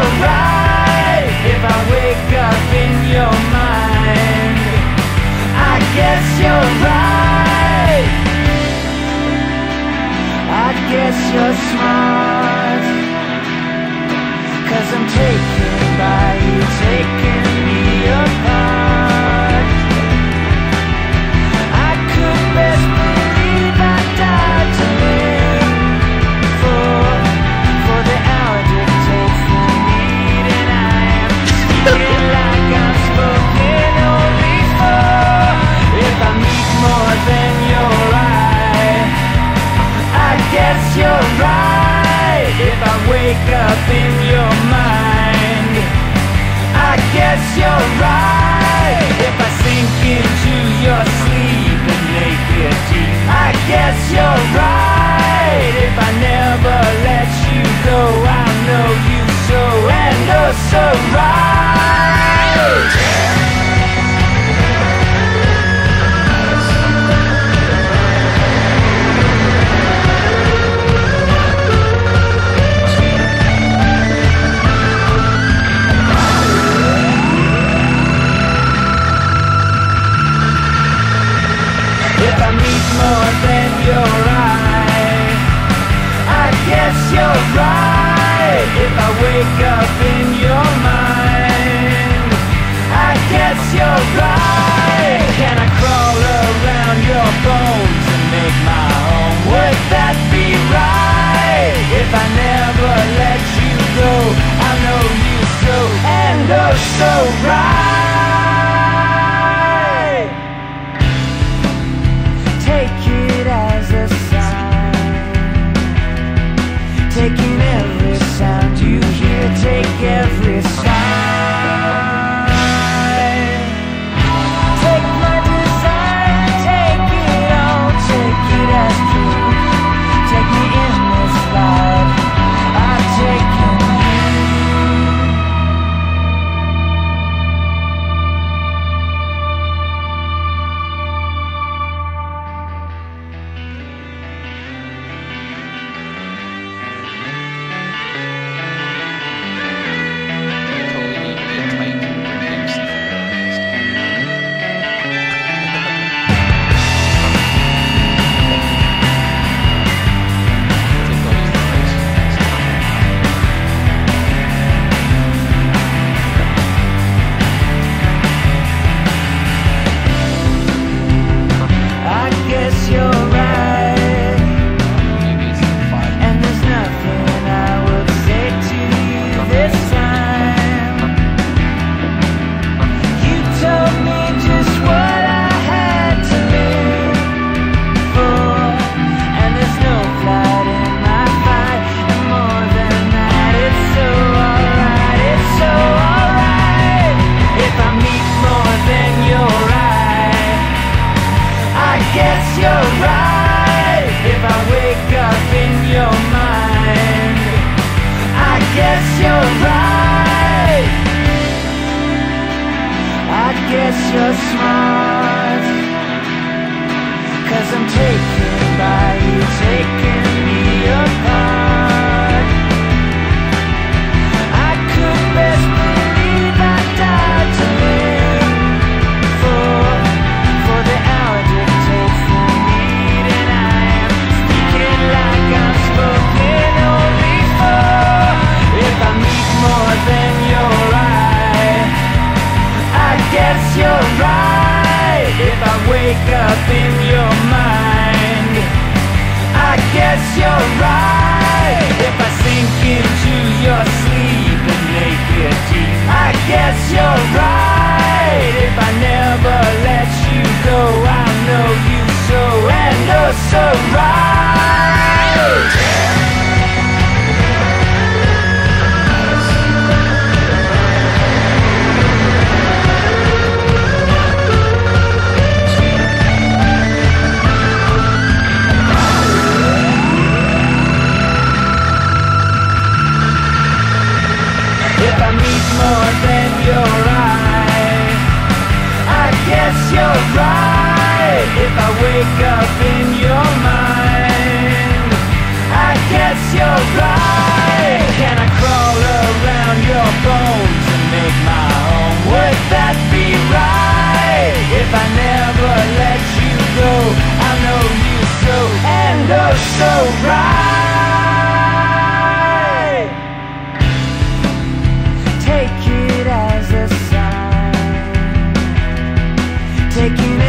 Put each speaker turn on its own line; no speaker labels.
alright if I wake up in your mind. I guess you're right. I guess you're smart. in your mind. I guess you're right. If I sink into your more than. I guess you're right if I wake up taking